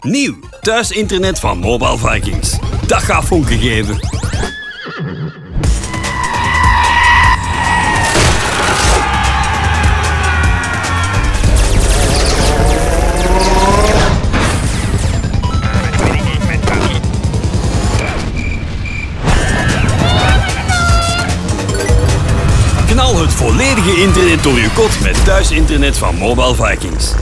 Nieuw, thuisinternet van Mobile Vikings. Dat gaat vonken geven. Knal het volledige internet door je kot met thuisinternet van Mobile Vikings.